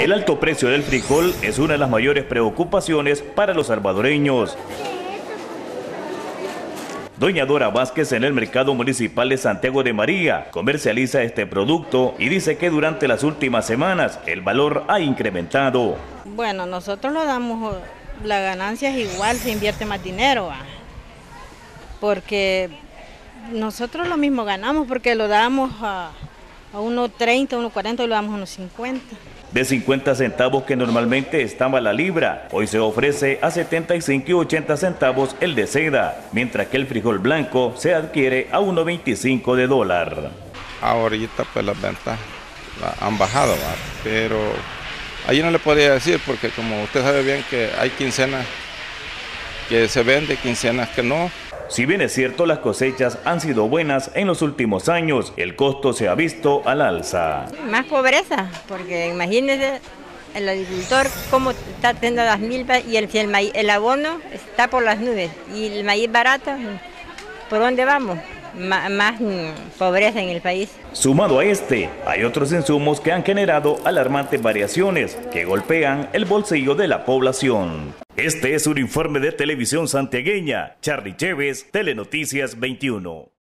El alto precio del frijol es una de las mayores preocupaciones para los salvadoreños. Doña Dora Vázquez en el mercado municipal de Santiago de María comercializa este producto y dice que durante las últimas semanas el valor ha incrementado. Bueno, nosotros lo damos, la ganancia es igual, se invierte más dinero, ¿va? porque nosotros lo mismo ganamos porque lo damos a, a unos 30, unos 40 y lo damos a unos 50 de 50 centavos que normalmente estaba la libra. Hoy se ofrece a 75 y 80 centavos el de seda, mientras que el frijol blanco se adquiere a 1.25 de dólar. Ahorita pues las ventas han bajado, pero allí no le podría decir porque como usted sabe bien que hay quincenas que se vende, quincenas que no. Si bien es cierto, las cosechas han sido buenas en los últimos años, el costo se ha visto al alza. Más pobreza, porque imagínese el agricultor cómo está teniendo las milpas y el, el, el abono está por las nubes y el maíz barato, ¿por dónde vamos? más mm, pobreza en el país. Sumado a este, hay otros insumos que han generado alarmantes variaciones que golpean el bolsillo de la población. Este es un informe de televisión santiagueña. Charlie Chévez, Telenoticias 21.